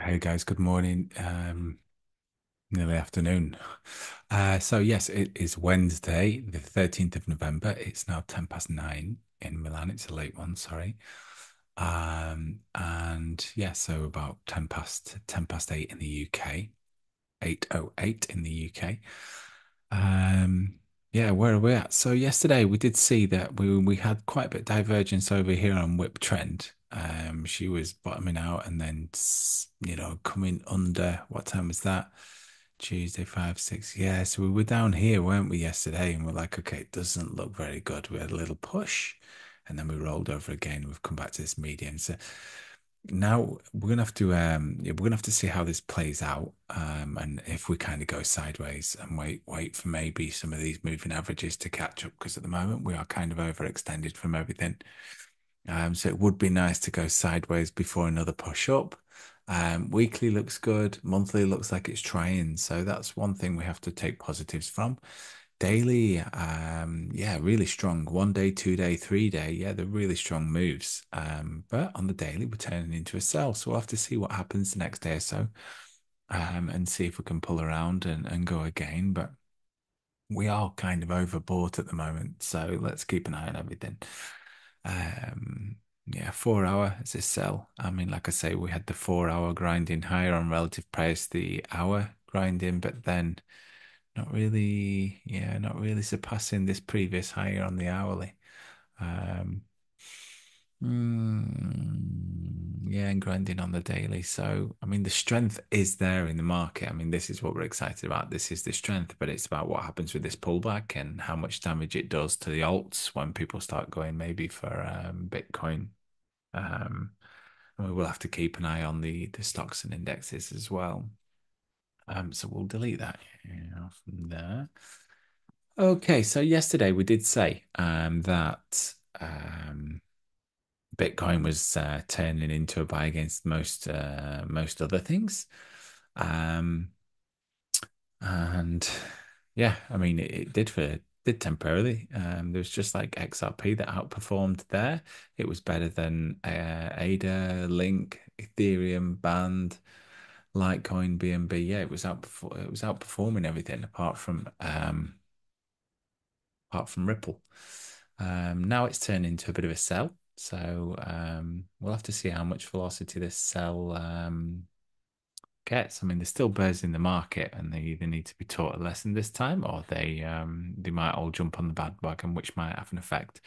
Hey guys, good morning. Um, nearly afternoon. Uh, so yes, it is Wednesday, the 13th of November. It's now 10 past nine in Milan. It's a late one, sorry. Um, and yeah, so about 10 past 10 past eight in the UK, 808 in the UK. Um, yeah, where are we at? So yesterday we did see that we we had quite a bit of divergence over here on WaveTrend. Um, she was bottoming out and then you know coming under. What time was that? Tuesday, five, six. Yeah, so we were down here, weren't we, yesterday? And we're like, okay, it doesn't look very good. We had a little push, and then we rolled over again. We've come back to this median. So now we're gonna have to um yeah, we're gonna have to see how this plays out um and if we kind of go sideways and wait wait for maybe some of these moving averages to catch up because at the moment we are kind of overextended from everything um so it would be nice to go sideways before another push up um weekly looks good monthly looks like it's trying so that's one thing we have to take positives from Daily, um, yeah, really strong. One day, two day, three day, yeah, they're really strong moves. Um, but on the daily, we're turning into a sell. So we'll have to see what happens the next day or so, um, and see if we can pull around and, and go again. But we are kind of overbought at the moment, so let's keep an eye on everything. Um, yeah, four hour is a sell. I mean, like I say, we had the four hour grinding higher on relative price, the hour grinding, but then not really, yeah, not really surpassing this previous higher on the hourly. Um, mm, yeah, and grinding on the daily. So, I mean, the strength is there in the market. I mean, this is what we're excited about. This is the strength, but it's about what happens with this pullback and how much damage it does to the alts when people start going maybe for um, Bitcoin. Um, we will have to keep an eye on the the stocks and indexes as well. Um, so we'll delete that from there. Okay, so yesterday we did say um, that um, Bitcoin was uh, turning into a buy against most uh, most other things, um, and yeah, I mean it, it did for did temporarily. Um, there was just like XRP that outperformed there. It was better than uh, ADA, Link, Ethereum, Band. Litecoin, BNB, yeah, it was outperform it was outperforming everything apart from um apart from Ripple. Um, now it's turned into a bit of a sell, so um, we'll have to see how much velocity this sell um, gets. I mean, there's still bears in the market, and they either need to be taught a lesson this time, or they um, they might all jump on the bandwagon, which might have an effect.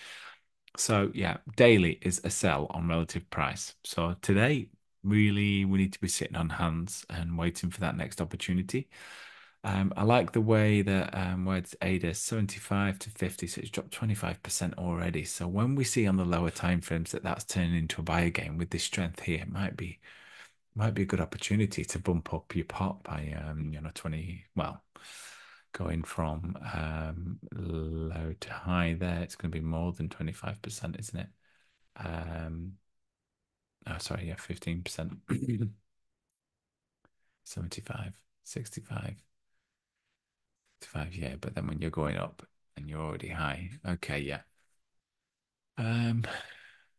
So yeah, daily is a sell on relative price. So today really we need to be sitting on hands and waiting for that next opportunity. Um, I like the way that um, where it's ADA 75 to 50, so it's dropped 25% already. So when we see on the lower time frames that that's turning into a buy again with this strength here, it might be might be a good opportunity to bump up your pot by um, you know 20 well going from um, low to high there it's going to be more than 25% isn't it um, oh, sorry, yeah, 15%. 75, 65, 65, yeah, but then when you're going up and you're already high, okay, yeah. Um,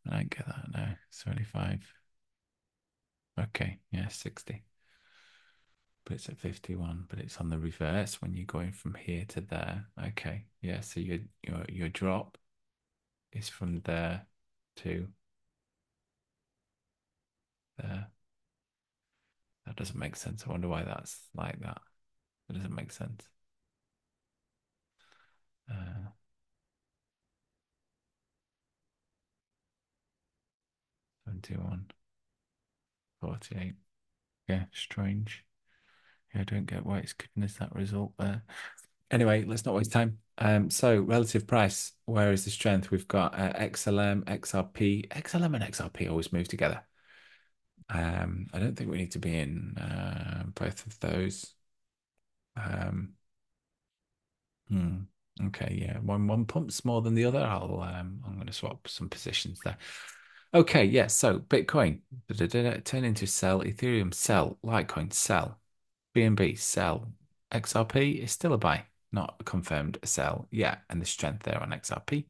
I don't get that now. 75. Okay, yeah, 60. But it's at 51, but it's on the reverse when you're going from here to there. Okay, yeah, so your your your drop is from there to there. That doesn't make sense. I wonder why that's like that. It doesn't make sense. 21, 48. Yeah, strange. Yeah, I don't get why it's giving us that result there. Anyway, let's not waste time. Um, so relative price, where is the strength? We've got uh, XLM, XRP, XLM and XRP always move together. Um, I don't think we need to be in uh, both of those. Um, hmm, okay, yeah, one one pumps more than the other. I'll um, I'm going to swap some positions there. Okay, yeah. So Bitcoin turn into sell, Ethereum sell, Litecoin sell, BNB sell, XRP is still a buy, not a confirmed sell. Yeah, and the strength there on XRP.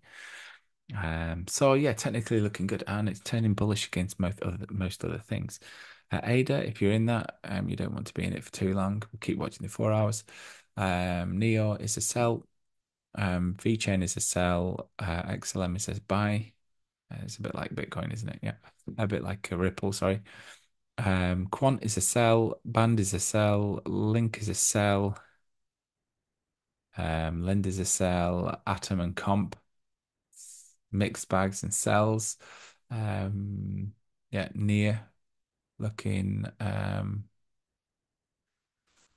Um, so yeah, technically looking good, and it's turning bullish against most other most other things. Uh, ADA, if you're in that, um, you don't want to be in it for too long. We'll Keep watching the four hours. Um, Neo is a sell. Um, VeChain is a sell. Uh, XLM is a buy. It's a bit like Bitcoin, isn't it? Yeah, a bit like a Ripple. Sorry. Um, Quant is a sell. Band is a sell. Link is a sell. Um, Lend is a sell. Atom and Comp mixed bags and sells. Um, yeah, near looking um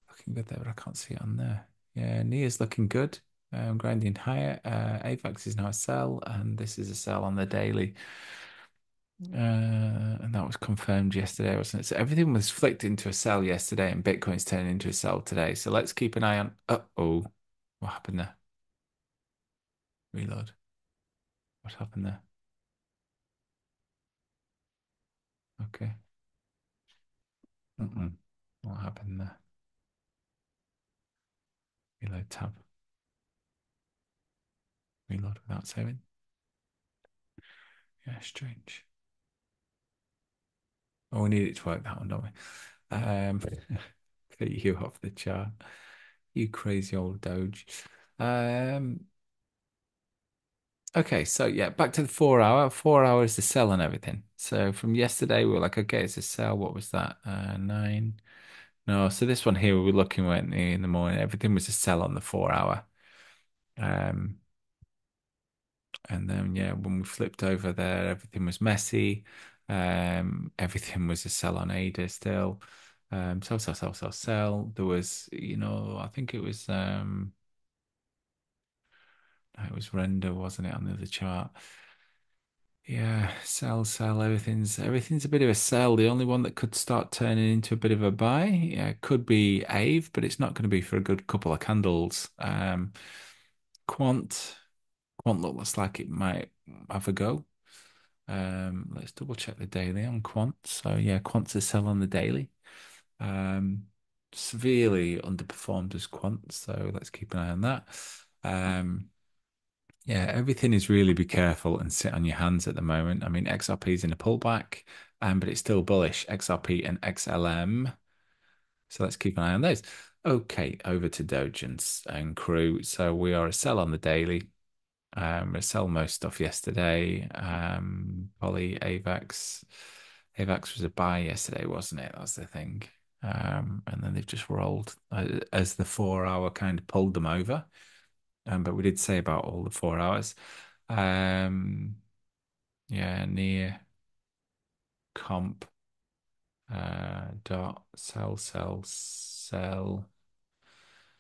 looking good there, but I can't see it on there. Yeah, Near's looking good. Um, grinding higher. Uh, AVAX is now a sell, and this is a sell on the daily. Uh, and that was confirmed yesterday, wasn't it? So everything was flicked into a sell yesterday, and Bitcoin's turning into a sell today. So let's keep an eye on. Uh oh, what happened there? Reload. What happened there? Okay. Mm-mm. What happened there? Reload tab. Reload without saving. Yeah, strange. Oh, we need it to work that one, don't we? Um, get you off the chart. You crazy old Doge. Um, okay, so yeah, back to the four hour. Four hours to sell and everything. So from yesterday, we were like, okay, it's a sell. What was that? Uh, nine. No, so this one here, we were looking at in the morning. Everything was a sell on the four hour. Um, and then yeah, when we flipped over there, everything was messy. Um, everything was a sell on ADA still. Um, sell, sell, sell, sell, sell. There was, you know, I think it was um it was render, wasn't it, on the other chart? Yeah, sell, sell, everything's everything's a bit of a sell. The only one that could start turning into a bit of a buy, yeah, could be Aave, but it's not going to be for a good couple of candles. Um, Quant, Quant looks like it might have a go. Um, let's double check the daily on Quant. So yeah, Quant's a sell on the daily. Um, severely underperformed as Quant, so let's keep an eye on that. Um, yeah, everything is really be careful and sit on your hands at the moment. I mean, XRP is in a pullback, um, but it's still bullish. XRP and XLM. So let's keep an eye on those. Okay, over to Doge and, and crew. So we are a sell on the daily. Um, most stuff yesterday. Um, Poly, AVAX. AVAX was a buy yesterday, wasn't it? That's the thing. Um, and then they've just rolled uh, as the four hour kind of pulled them over. Um, but we did say about all the four hours. Um, yeah, near comp uh, dot sell sell sell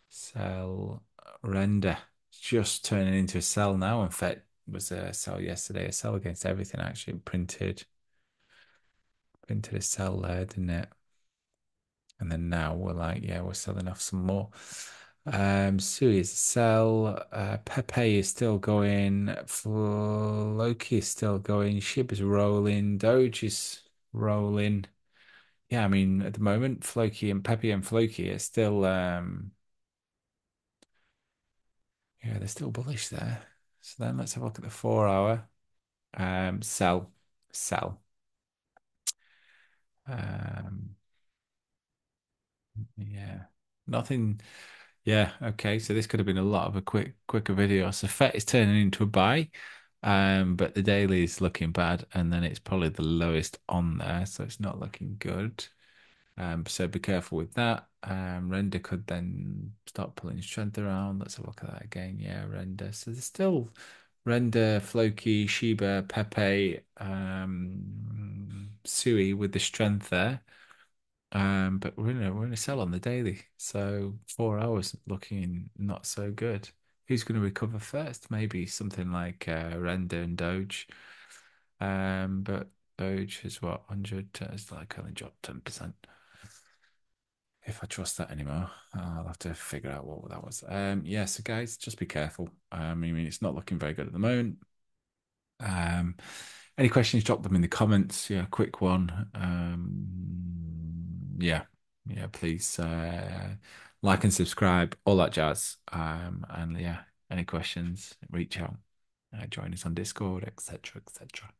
sell render just turning into a sell now. In fact, was a sell yesterday, a sell against everything actually printed printed a sell there, didn't it? And then now we're like, yeah, we're selling off some more. Um, Sui is a sell. Uh, Pepe is still going. Floki is still going. Shib is rolling. Doge is rolling. Yeah, I mean, at the moment, Floki and Pepe and Floki are still, um, yeah, they're still bullish there. So then let's have a look at the four hour. Um, sell, sell. Um, yeah, nothing. Yeah, okay. So this could have been a lot of a quick, quicker video. So FET is turning into a buy, um, but the daily is looking bad, and then it's probably the lowest on there, so it's not looking good. Um, so be careful with that. Um, render could then start pulling strength around. Let's have a look at that again. Yeah, render. So there's still render, Floki, Shiba, Pepe, um, Sui with the strength there. Um, but we're in a we're in a sell on the daily, so four hours looking not so good. Who's going to recover first? Maybe something like uh, Render and Doge. Um, but Doge is what hundred. It's like only dropped ten percent. If I trust that anymore, I'll have to figure out what that was. Um, yeah, so guys, just be careful. Um, I mean, it's not looking very good at the moment. Um, any questions? Drop them in the comments. Yeah, quick one. Um, yeah, yeah. Please uh, like and subscribe, all that jazz. Um, and yeah, any questions? Reach out. uh, join us on Discord, etc., etc.